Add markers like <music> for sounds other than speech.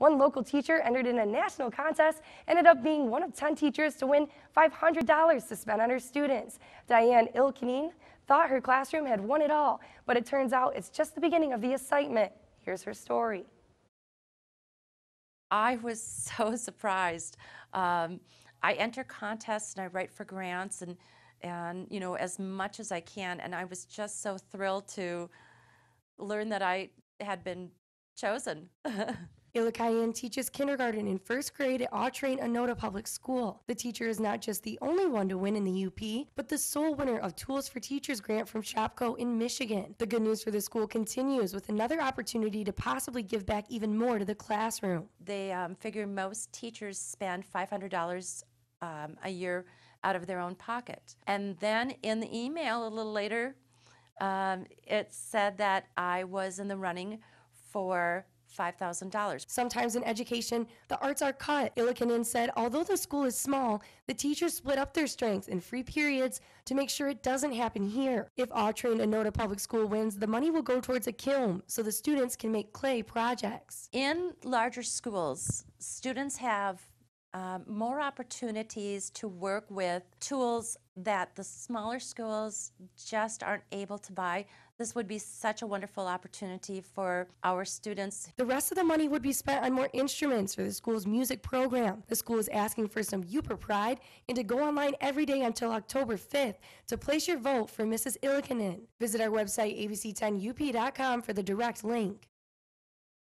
One local teacher entered in a national contest, ended up being one of 10 teachers to win $500 to spend on her students. Diane Illikainen thought her classroom had won it all, but it turns out it's just the beginning of the excitement. Here's her story. I was <laughs> so surprised. Um, I enter contests and I write for grants and and you know as much as I can and I was just so thrilled to learn that I had been chosen. <laughs> Illikainen teaches kindergarten and first grade at AuTrain-Onota Public School. The teacher is not just the only one to win in the UP, but the sole winner of Tools for Teachers grant from Shopko in Michigan. The good news for the school continues with another opportunity to possibly give back even more to the classroom. They um, figure most teachers spend $500 um, a year out of their own pocket. And then in the email a little later, um, it said that I was in the running for $5,000. Sometimes in education, the arts are cut. Illikainen said although the school is small, the teachers split up their strengths in free periods to make sure it doesn't happen here. If AuTrain-Onota Public School wins, the money will go towards a kiln so the students can make clay projects. In larger schools, students have um, more opportunities to work with tools that the smaller schools just aren't able to buy. This would be such a wonderful opportunity for our students. The rest of the money would be spent on more instruments for the school's music program. The school is asking for some Yooper pride and to go online every day until October 5th to place your vote for Mrs. Illikainen. Visit our website, abc10up.com, for the direct link.